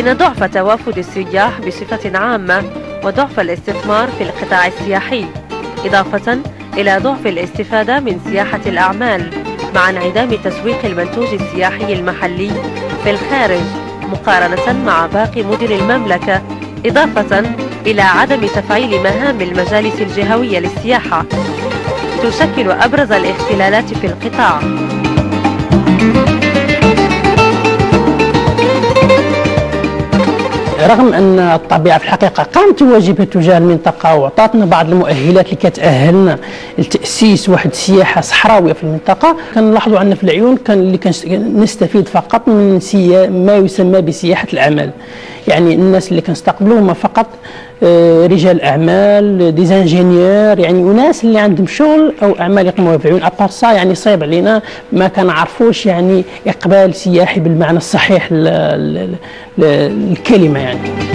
إن ضعف توافد السياح بصفة عامة وضعف الاستثمار في القطاع السياحي إضافة إلى ضعف الاستفادة من سياحة الأعمال مع انعدام تسويق المنتوج السياحي المحلي في الخارج مقارنة مع باقي مدن المملكة إضافة إلى عدم تفعيل مهام المجالس الجهوية للسياحة تشكل أبرز الاختلالات في القطاع. رغم أن الطبيعة في الحقيقة قامت بواجبها تجاه المنطقة واعطتنا بعض المؤهلات اللي كتأهلنا لتأسيس واحد السياحة صحراوية في المنطقة. كنلاحظوا عندنا في العيون كان اللي كنستفيد فقط من ما يسمى بسياحة الأعمال. يعني الناس اللي كنستقبلوا هما فقط آه، رجال أعمال ديزانجينيور يعني وناس اللي عندهم شغل أو أعمال يقوموا بعيون ابارسا يعني صعب علينا ما كنعرفوش يعني إقبال سياحي بالمعنى الصحيح للكلمه يعني. event.